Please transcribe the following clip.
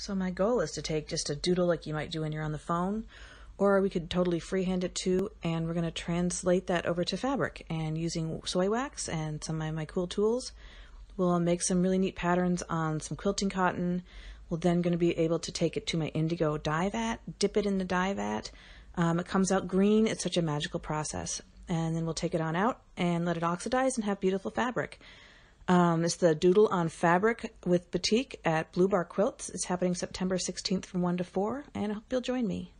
So my goal is to take just a doodle like you might do when you're on the phone, or we could totally freehand it too, and we're going to translate that over to fabric. And using soy wax and some of my cool tools, we'll make some really neat patterns on some quilting cotton. We're then going to be able to take it to my indigo dye vat, dip it in the dye vat. Um, it comes out green. It's such a magical process. And then we'll take it on out and let it oxidize and have beautiful fabric. Um, it's the Doodle on Fabric with Batik at Blue Bar Quilts. It's happening September 16th from 1 to 4, and I hope you'll join me.